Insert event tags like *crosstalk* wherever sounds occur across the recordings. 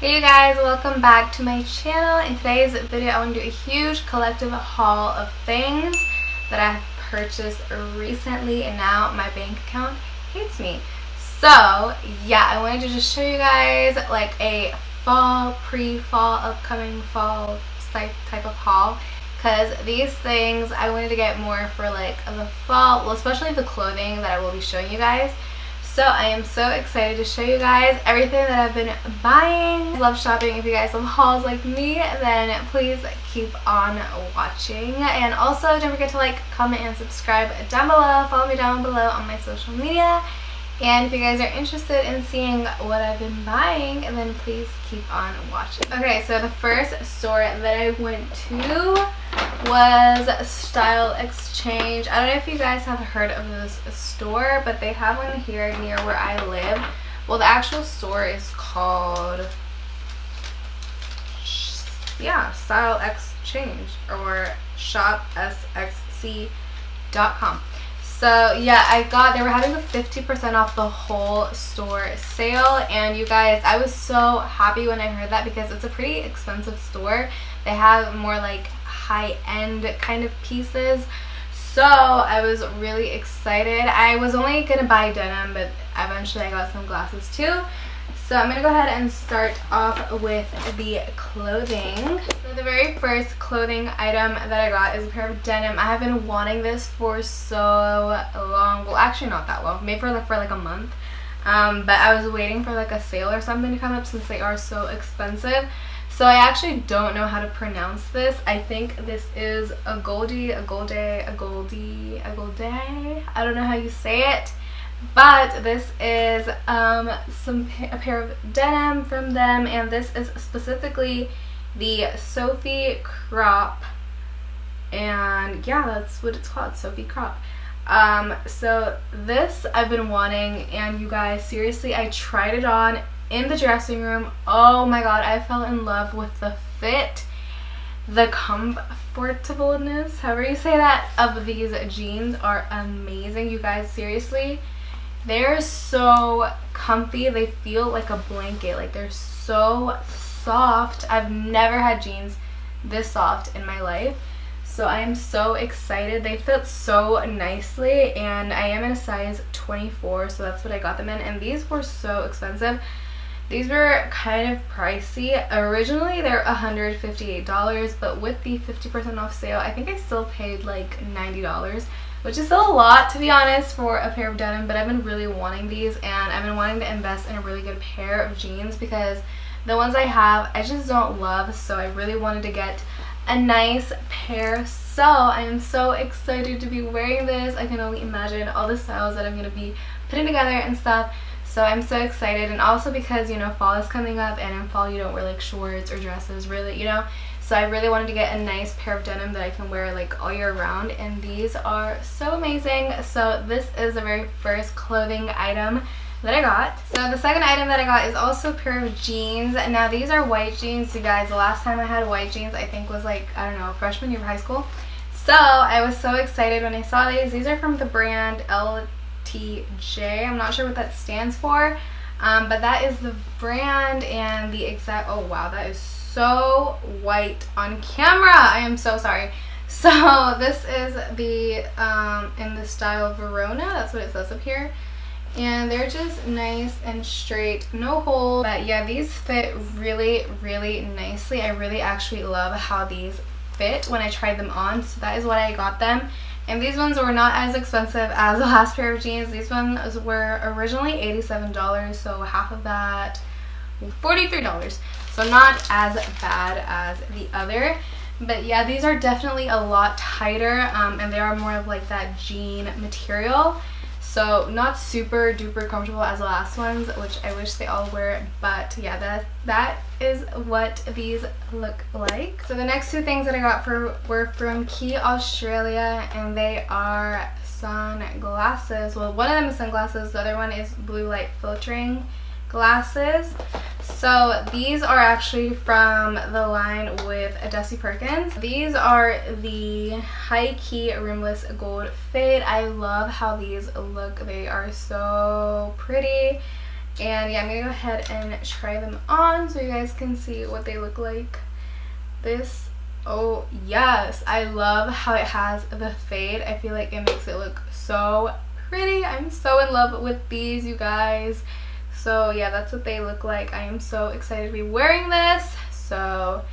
Hey you guys, welcome back to my channel. In today's video, I want to do a huge collective haul of things that I've purchased recently and now my bank account hates me. So yeah, I wanted to just show you guys like a fall, pre-fall, upcoming fall type, type of haul because these things I wanted to get more for like the fall, well especially the clothing that I will be showing you guys. So I am so excited to show you guys everything that I've been buying. I love shopping. If you guys love hauls like me, then please keep on watching. And also don't forget to like, comment, and subscribe down below. Follow me down below on my social media. And if you guys are interested in seeing what I've been buying, then please keep on watching. Okay, so the first store that I went to was Style Exchange. I don't know if you guys have heard of this store, but they have one here near where I live. Well, the actual store is called, yeah, Style Exchange or shopsxc.com. So yeah, I got, they were having a 50% off the whole store sale and you guys, I was so happy when I heard that because it's a pretty expensive store. They have more like high-end kind of pieces. So I was really excited. I was only going to buy denim, but eventually I got some glasses too. So I'm going to go ahead and start off with the clothing. So the very first clothing item that I got is a pair of denim. I have been wanting this for so long. Well, actually not that long. Maybe for like, for like a month. Um, but I was waiting for like a sale or something to come up since they are so expensive. So I actually don't know how to pronounce this. I think this is AGOLDE, a Goldie, AGOLDE, a Goldie. I don't know how you say it. But this is um, some a pair of denim from them, and this is specifically the Sophie Crop. And yeah, that's what it's called, Sophie Crop. Um, so this I've been wanting, and you guys, seriously, I tried it on in the dressing room. Oh my god, I fell in love with the fit, the comfortableness, however you say that, of these jeans are amazing. You guys, seriously, they're so comfy. They feel like a blanket. Like they're so soft. I've never had jeans this soft in my life. So I am so excited. They fit so nicely and I am in a size 24 so that's what I got them in and these were so expensive. These were kind of pricey. Originally they're $158 but with the 50% off sale I think I still paid like $90 which is still a lot to be honest for a pair of denim but I've been really wanting these and I've been wanting to invest in a really good pair of jeans because the ones I have I just don't love so I really wanted to get a nice pair. So I am so excited to be wearing this. I can only imagine all the styles that I'm going to be putting together and stuff so I'm so excited and also because, you know, fall is coming up and in fall you don't wear like shorts or dresses really, you know. So I really wanted to get a nice pair of denim that I can wear like all year round and these are so amazing. So this is the very first clothing item that I got. So the second item that I got is also a pair of jeans. Now these are white jeans, you guys. The last time I had white jeans I think was like, I don't know, freshman year of high school. So I was so excited when I saw these. These are from the brand L TJ. I'm not sure what that stands for, um, but that is the brand and the exact, oh wow, that is so white on camera. I am so sorry. *laughs* So this is the, um, in the style Verona, that's what it says up here. And they're just nice and straight, no hole. But yeah, these fit really, really nicely. I really actually love how these fit when I tried them on. So that is what I got them. And these ones were not as expensive as the last pair of jeans. These ones were originally $87, so half of that, $43. So not as bad as the other. But yeah, these are definitely a lot tighter um, and they are more of like that jean material. So not super duper comfortable as the last ones, which I wish they all were. But yeah, that, that is what these look like. So the next two things that I got for were from Quay Australia and they are sunglasses. Well, one of them is sunglasses, the other one is blue light filtering glasses. So these are actually from the line with Desi Perkins. These are the High Key Rimless Gold Fade. I love how these look. They are so pretty And yeah, I'm to go ahead and try them on so you guys can see what they look like. This, oh yes, I love how it has the fade. I feel like it makes it look so pretty. I'm so in love with these, you guys. So yeah, that's what they look like. I am so excited to be wearing this. So,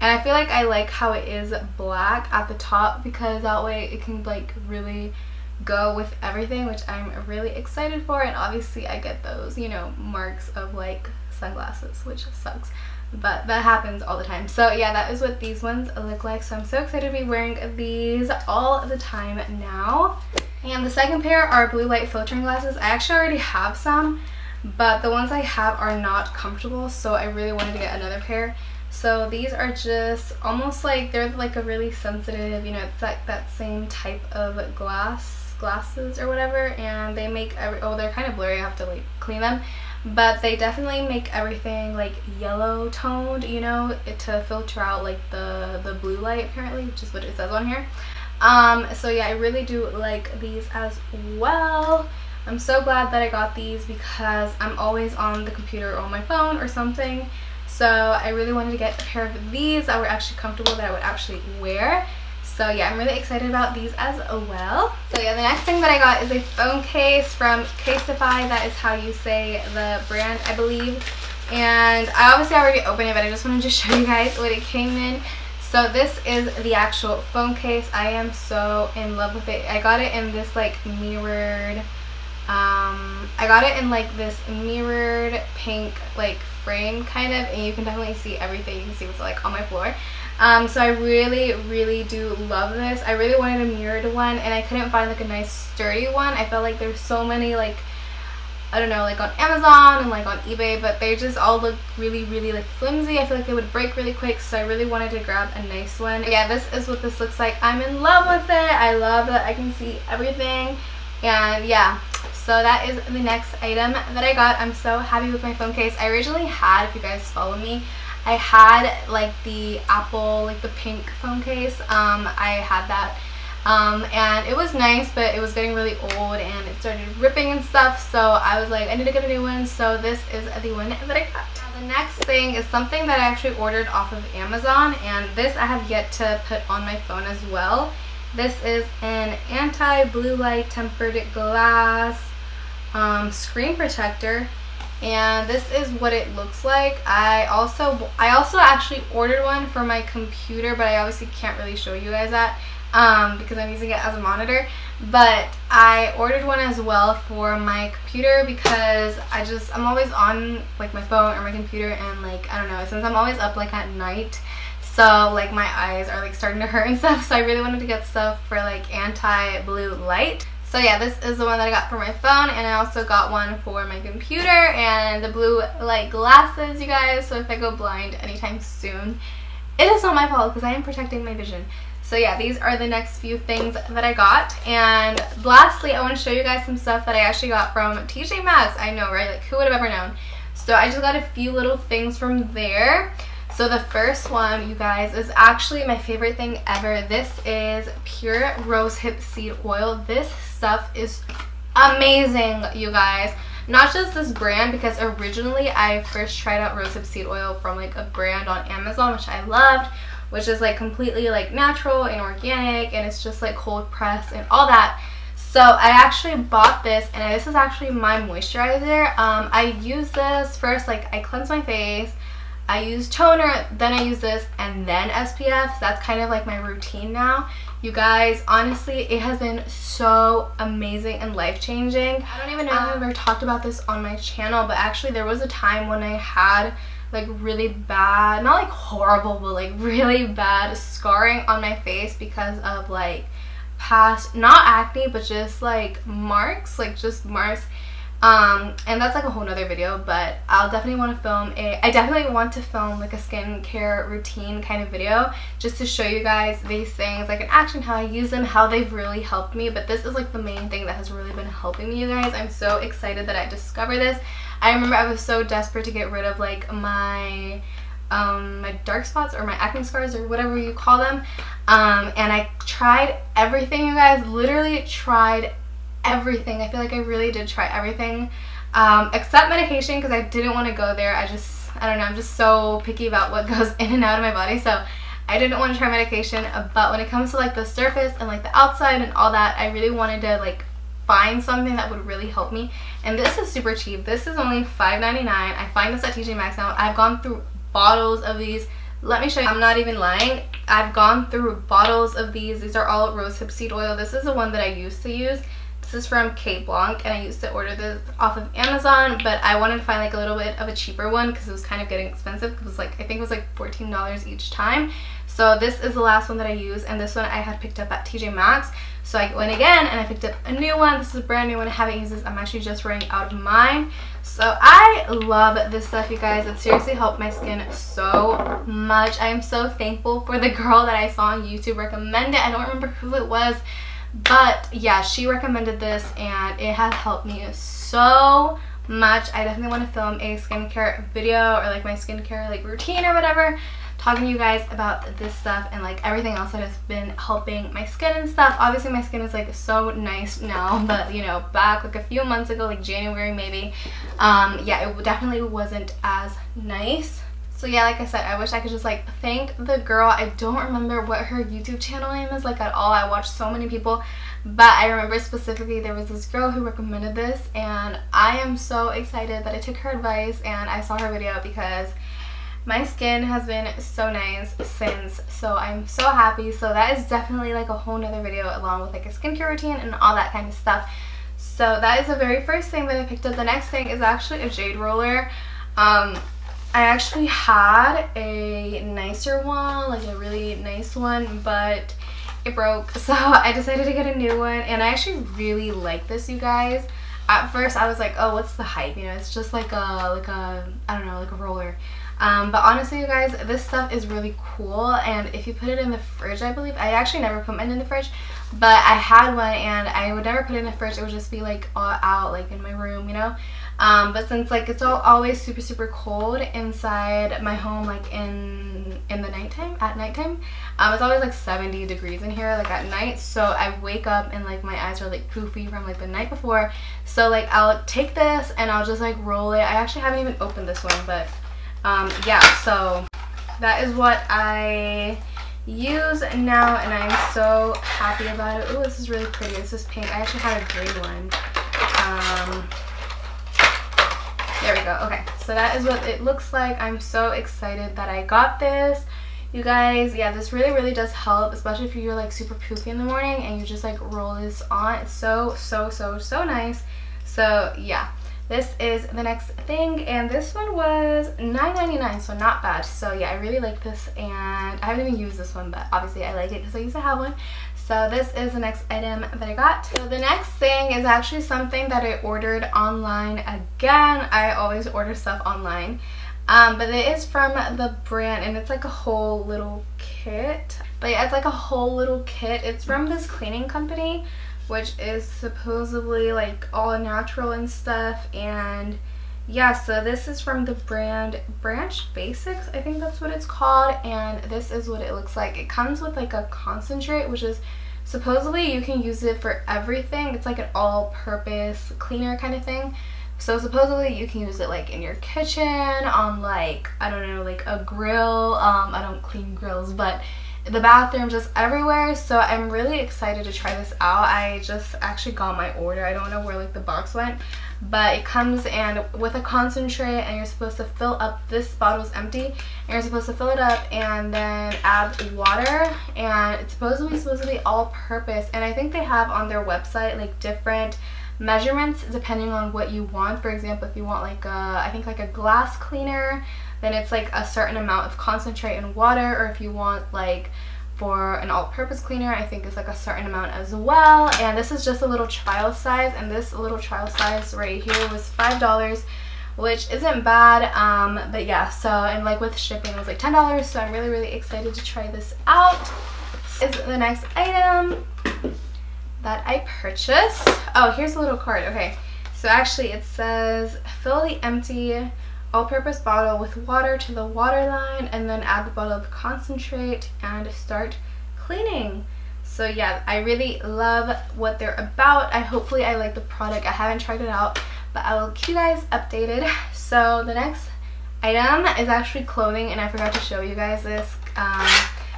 and I feel like I like how it is black at the top because that way it can like really go with everything which I'm really excited for. And obviously I get those you know marks of like sunglasses which sucks. But that happens all the time. So yeah that is what these ones look like. So I'm so excited to be wearing these all the time now. And the second pair are blue light filtering glasses. I actually already have some but the ones I have are not comfortable so I really wanted to get another pair. So these are just almost like they're like a really sensitive you know it's like that same type of glass glasses or whatever and they make every oh they're kind of blurry I have to like clean them. But they definitely make everything like yellow toned you know to filter out like the the blue light apparently which is what it says on here. Um so yeah I really do like these as well I'm so glad that I got these because I'm always on the computer or on my phone or something so I really wanted to get a pair of these that were actually comfortable that I would actually wear so yeah, I'm really excited about these as well. So yeah, the next thing that I got is a phone case from Casetify. That is how you say the brand, I believe. And I obviously already opened it, but I just wanted to *laughs* show you guys what it came in. So this is the actual phone case. I am so in love with it. I got it in this like mirrored, um, I got it in like this mirrored pink like frame kind of, and you can definitely see everything. You can see what's like on my floor. Um, so I really, really do love this. I really wanted a mirrored one and I couldn't find like a nice sturdy one. I felt like there's so many like, I don't know, like on Amazon and like on eBay, but they just all look really, really like flimsy. I feel like they would break really quick, so I really wanted to grab a nice one. Yeah, this is what this looks like. I'm in love with it. I love that I can see everything. And yeah, so that is the next item that I got. I'm so happy with my phone case. I originally had, if you guys follow me, I had like the Apple, like the pink phone case. Um, I had that. Um, and it was nice, but it was getting really old and it started ripping and stuff. So I was like, I need to get a new one. So this is the one that I got. Now, the next thing is something that I actually ordered off of Amazon. And this I have yet to put on my phone as well. This is an anti-blue light tempered glass um, screen protector and this is what it looks like. I also I also actually ordered one for my computer but I obviously can't really show you guys that um, because I'm using it as a monitor. But I ordered one as well for my computer because I just I'm always on like my phone or my computer and like I don't know since I'm always up like at night so like my eyes are like starting to hurt and stuff *laughs* so I really wanted to get stuff for like anti-blue light so yeah, this is the one that I got for my phone and I also got one for my computer and the blue light glasses, you guys. So if I go blind anytime soon, it is not my fault because I am protecting my vision. So yeah, these are the next few things that I got. And lastly, I want to show you guys some stuff that I actually got from TJ Maxx. I know, right? Like, who would have ever known? So I just got a few little things from there. So the first one, you guys, is actually my favorite thing ever. This is pure rosehip seed oil. This stuff is amazing, you guys. Not just this brand, because originally I first tried out rosehip seed oil from like a brand on Amazon, which I loved, which is like completely like natural and organic, and it's just like cold pressed and all that. So I actually bought this, and this is actually my moisturizer. Um, I use this first, like I cleanse my face, I use toner, then I use this, and then SPF. So that's kind of like my routine now. You guys, honestly, it has been so amazing and life-changing. I don't even know if um, I've ever talked about this on my channel, but actually there was a time when I had like really bad, not like horrible, but like *laughs* really bad scarring on my face because of like past, not acne, but just like marks, like just marks um, and that's like a whole nother video, but I'll definitely want to film a, I definitely want to film like a skincare routine kind of video just to show you guys these things, like in action, how I use them, how they've really helped me, but this is like the main thing that has really been helping me, you guys. I'm so excited that I discovered this. I remember I was so desperate to get rid of like my um, my dark spots or my acne scars or whatever you call them um, and I tried everything you guys literally tried everything. I feel like I really did try everything. um, except medication because I didn't want to go there. I just, I don't know, I'm just so picky about what *laughs* goes in and out of my body. So I didn't want to try medication, but when it comes to like the surface and like the outside and all that, I really wanted to like find something that would really help me. And this is super cheap. This is only $5.99. I find this at TJ Maxx now. I've gone through bottles of these. Let me show you. I'm not even lying. I've gone through bottles of these. These are all rosehip seed oil. This is the one that I used to use. This is from Kate Blanc and I used to order this off of Amazon but I wanted to find like a little bit of a cheaper one because it was kind of getting expensive. It was like I think it was like $14 each time. So this is the last one that I use and this one I had picked up at TJ Maxx. So I went again and I picked up a new one. This is a brand new one. I haven't used this. I'm actually just running out of mine. So I love this stuff, you guys. It seriously helped my skin so much. I am so thankful for the girl that I saw on YouTube recommend it. I don't remember who it was. But yeah, she recommended this and it has helped me so much. I definitely want to film a skincare video or like my skincare like routine or whatever talking to you guys about this stuff and like everything else that has been helping my skin and stuff. Obviously my skin is like so nice now, *laughs* but you know, back like a few months ago, like January maybe, um, yeah, it definitely wasn't as nice. So yeah, like I said, I wish I could just like thank the girl. I don't remember what her YouTube channel name is like at all. I watched so many people, but I remember specifically there was this girl who recommended this and I am so excited that I took her advice and I saw her video because my skin has been so nice since. So i'm so happy. So that is definitely like a whole nother video along with like a skincare routine and all that kind of stuff. So that is the very first thing that i picked up. The next thing is actually a jade roller. Um i actually had a nicer one like a really nice one but it broke *laughs* so i decided to get a new one and i actually really like this you guys at first i was like oh what's the hype you know it's just like a like a i don't know like a roller um, but honestly, you guys, this stuff is really cool. And if you put it in the fridge, I believe, I actually never put mine in the fridge, but I had one and I would never put it in the fridge. It would just be like all out, like in my room, you know? Um, but since like it's all always super, super cold inside my home, like in in the nighttime, at nighttime, um, it's always like 70 degrees in here, like at night. So I wake up and like my eyes are like poofy from like the night before. So like I'll take this and I'll just like roll it. I actually haven't even opened this one, but um, yeah, so that is what I use now and I'm so happy about it. Oh, this is really pretty. This is pink. I actually had a green one. There we go. Okay, so that is what it looks like. I'm so excited that I got this. You guys, yeah, this really, really does help, especially if you're like super poopy in the morning and you just like roll this on. It's so, so, so, so nice. So yeah, this is the next thing and this one was $9.99 so not bad so yeah I really like this and I haven't even used this one but obviously I like it because I used to have one so this is the next item that I got. So the next thing is actually something that I ordered online again. I always order stuff online. Um, but it is from the brand and it's like a whole little kit. But yeah, it's like a whole little kit. It's from this cleaning company which is supposedly like all natural and stuff and yeah so this is from the brand branch basics i think that's what it's called and this is what it looks like. It comes with like a concentrate which is supposedly you can use it for everything. It's like an all-purpose cleaner kind of thing. So supposedly you can use it like in your kitchen on like i don't know like a grill. Um i don't clean grills but the bathroom, just everywhere. So I'm really excited to try this out. I just actually got my order. I don't know where like the box went, but it comes and with a concentrate and you're supposed to fill up, this bottle is empty, and you're supposed to fill it up and then add water and it's supposed to be supposed to be all purpose and I think they have on their website like different measurements depending on what you want. For example, if you want like a, I think like a glass cleaner, then it's like a certain amount of concentrate and water. Or if you want like for an all-purpose cleaner I think it's like a certain amount as well. And this is just a little trial size. And this little trial size right here was five dollars which isn't bad. Um but yeah so and like with shipping it was like ten dollars. So I'm really really excited to try this out. Is the next item that I purchased oh here's a little card okay so actually it says fill the empty all-purpose bottle with water to the water line and then add the bottle of concentrate and start cleaning. So yeah, I really love what they're about. I hopefully I like the product. I haven't tried it out, but I will keep you guys updated. So the next item is actually clothing and I forgot to show you guys this. Um,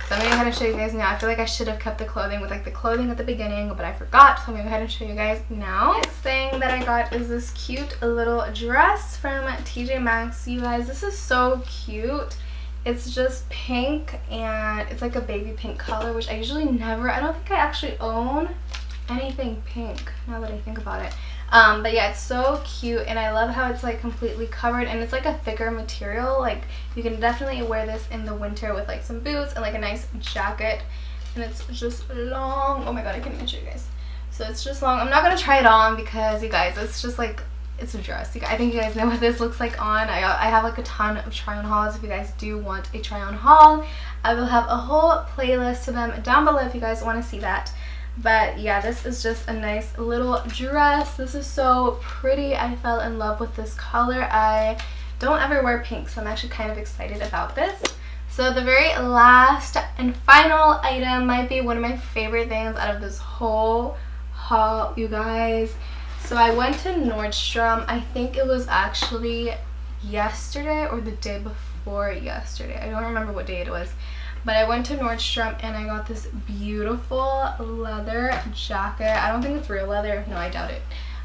so I'm to go ahead and show you guys now. I feel like I should have kept the clothing with like the clothing at the beginning, but I forgot. So I'm to go ahead and show you guys now. Next thing that I got is this cute little dress from TJ Maxx. You guys, this is so cute. It's just pink and it's like a baby pink color, which I usually never, I don't think I actually own anything pink now that I think about it. Um, but yeah, it's so cute and I love how it's like completely covered and it's like a thicker material. Like you can definitely wear this in the winter with like some boots and like a nice jacket. And it's just long. Oh my god, I can't even show you guys. So it's just long. I'm not going to try it on because you guys, it's just like, it's a dress. I think you guys know *laughs* what this looks like on. I, I have like a ton of try on hauls. If you guys do want a try on haul, I will have a whole playlist to them down below if you guys want to see that. But yeah, this is just a nice little dress. This is so pretty. I fell in love with this color. I don't ever wear pink, so I'm actually kind of excited about this. So the very last and final item might be one of my favorite things out of this whole haul, you guys. So I went to Nordstrom. I think it was actually yesterday or the day before yesterday. I don't remember what day it was. But I went to Nordstrom and I got this beautiful leather jacket. I don't think it's real leather. No, I doubt it.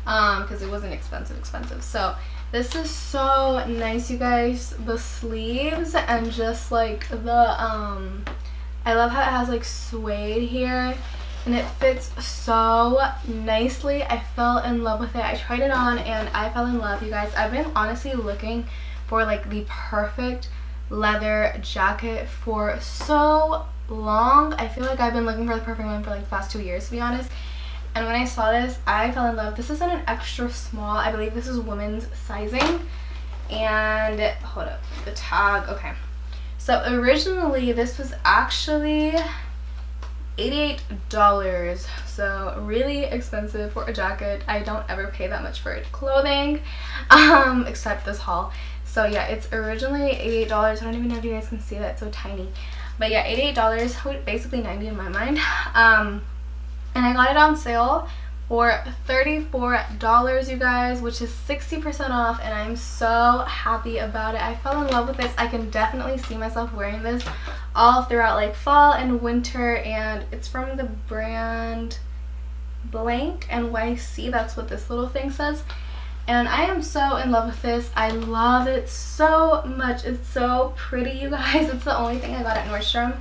Um, because it wasn't expensive, expensive. So this is so nice, you guys. The sleeves and just like the, um, I love how it has like suede here and it fits so nicely. I fell in love with it. I tried it on and I fell in love, you guys. I've been honestly looking for like the perfect leather jacket for so long. I feel like I've been looking for the perfect one for like the past two years to be honest. And when I saw this, I fell in love. This isn't an extra small. I believe this is women's sizing. And hold up, the tag, okay. So originally this was actually $88 so really expensive for a jacket i don't ever pay that much for clothing *laughs* um except this haul so yeah, it's originally $88. I don't even know if you guys can see that. So tiny. But yeah, $88, basically 90 in my mind. *laughs* Um, and I got it on sale for $34 you guys which is 60% off and I'm so happy about it. I fell in love with this. I can definitely see myself wearing this all throughout like fall and winter and it's from the brand Blank NYC. That's what this little thing says and I am so in love with this. I love it so much. It's so pretty, you guys. *laughs* It's the only thing I got at Nordstrom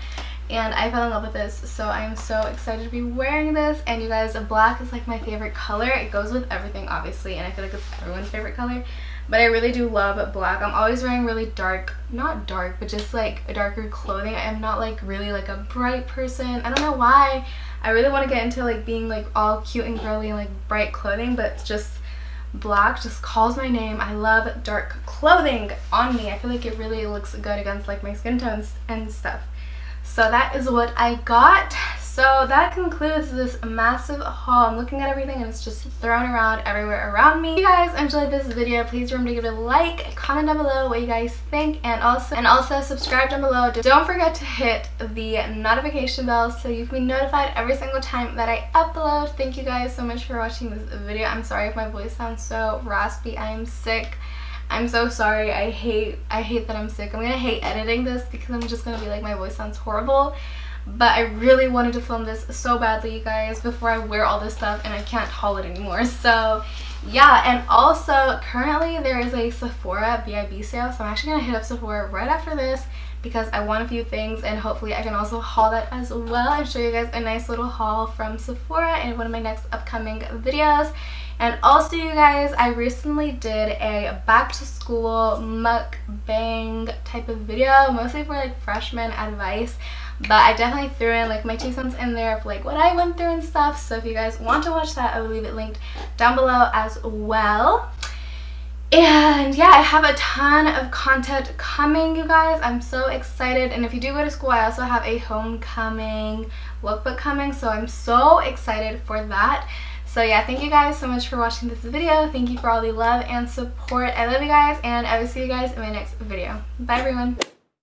and I fell in love with this. So I'm so excited to be wearing this. And you guys black is like my favorite color. It goes with everything obviously and I feel like it's everyone's favorite color. But I really do love black. I'm always wearing really dark not dark but just like a darker clothing. I am not like really like a bright person. I don't know why. I really want to get into like being like all cute and girly and like bright clothing but it's just black just calls my name. I love dark clothing on me. I feel like it really looks good against like my skin tones and stuff. So that is what I got. So that concludes this massive haul. I'm looking at everything and it's just thrown around everywhere around me. If you guys enjoyed this video, please remember to give it a like, comment down below what you guys think, and also and also subscribe down below. Don't forget to hit the notification bell so you can be notified every single time that I upload. Thank you guys so much for watching this video. I'm sorry if my voice sounds so raspy. I am sick. I'm so sorry. I hate I hate that I'm sick. I'm gonna hate editing this because I'm just gonna be like my voice sounds horrible but I really wanted to film this so badly you guys before I wear all this stuff and I can't haul it anymore *laughs* so yeah and also currently there is a Sephora VIB sale so I'm actually gonna hit up Sephora right after this because I want a few things and hopefully I can also haul that as well and show you guys a nice little haul from Sephora in one of my next upcoming videos and also you guys, I recently did a back to school mukbang type of video, mostly for like freshman advice. But I definitely threw in like my two cents in there of like what I went through and stuff. So if you guys want to watch that, I will leave it linked down below as well. And yeah, I have a ton of content coming, you guys. I'm so excited. And if you do go to school, I also have a homecoming lookbook coming. So I'm so excited for that. So yeah, thank you guys so much for watching this video. Thank you for all the love and support. I love you guys and I will see you guys in my next video. Bye everyone.